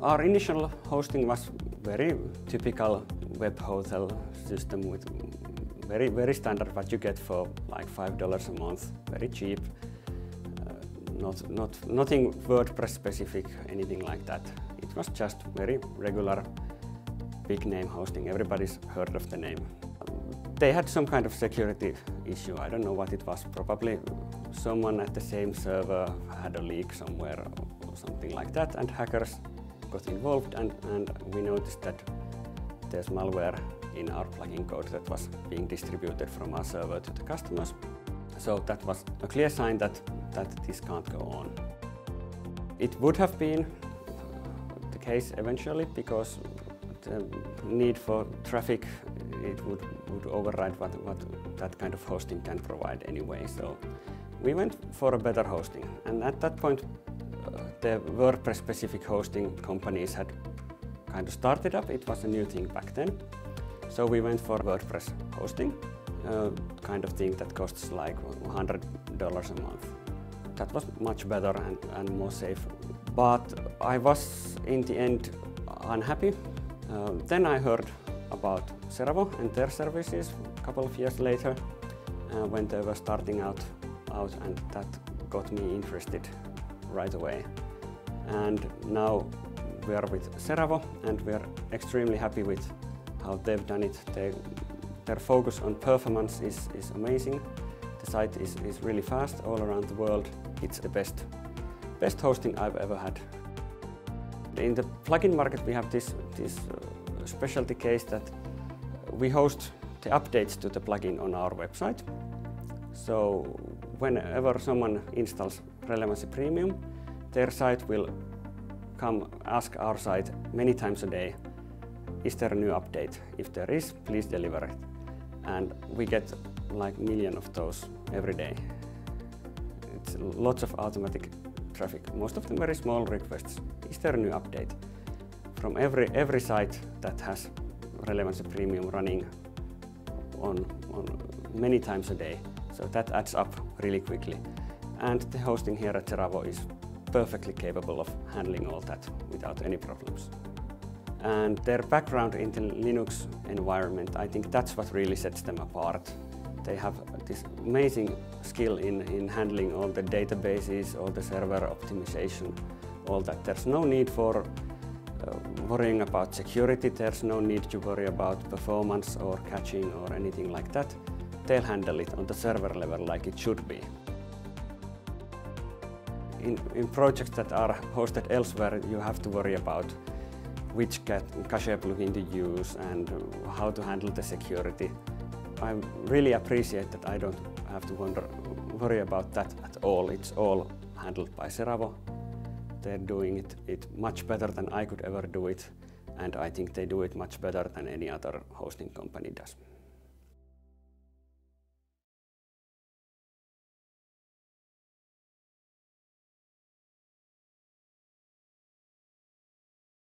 Our initial hosting was very typical web hotel system with very very standard what you get for like five dollars a month, very cheap. Uh, not not nothing WordPress specific, anything like that. It was just very regular big name hosting. Everybody's heard of the name. They had some kind of security issue. I don't know what it was. Probably someone at the same server had a leak somewhere or something like that, and hackers got involved, and, and we noticed that there's malware in our plugin code that was being distributed from our server to the customers. So that was a clear sign that, that this can't go on. It would have been the case eventually because the need for traffic it would, would override what, what that kind of hosting can provide anyway. So we went for a better hosting and at that point the WordPress specific hosting companies had kind of started up. It was a new thing back then. So we went for WordPress hosting, uh, kind of thing that costs like $100 a month. That was much better and, and more safe. But I was in the end unhappy. Uh, then I heard about Seravo and their services a couple of years later uh, when they were starting out, out and that got me interested right away. And now we are with Seravo and we are extremely happy with how they've done it. They, their focus on performance is, is amazing. The site is, is really fast all around the world. It's the best, best hosting I've ever had. In the plugin market we have this, this uh, specialty case that we host the updates to the plugin on our website. So whenever someone installs Relevanssi Premium, their site will come ask our site many times a day, is there a new update? If there is, please deliver it. And we get like million of those every day. It's lots of automatic traffic, most of them very small requests. Is there a new update? From every, every site that has Relevanssi Premium running on, on many times a day. So that adds up really quickly. And the hosting here at Seravo is perfectly capable of handling all that without any problems. And their background in the Linux environment, I think that's what really sets them apart. They have this amazing skill in, in handling all the databases, all the server optimization, all that. There's no need for uh, worrying about security, there's no need to worry about performance or caching or anything like that. They'll handle it on the server level like it should be in, in projects that are hosted elsewhere, you have to worry about which cache plugin to use and how to handle the security. I really appreciate that I don't have to wonder, worry about that at all. It's all handled by Seravo. They're doing it, it much better than I could ever do it and I think they do it much better than any other hosting company does.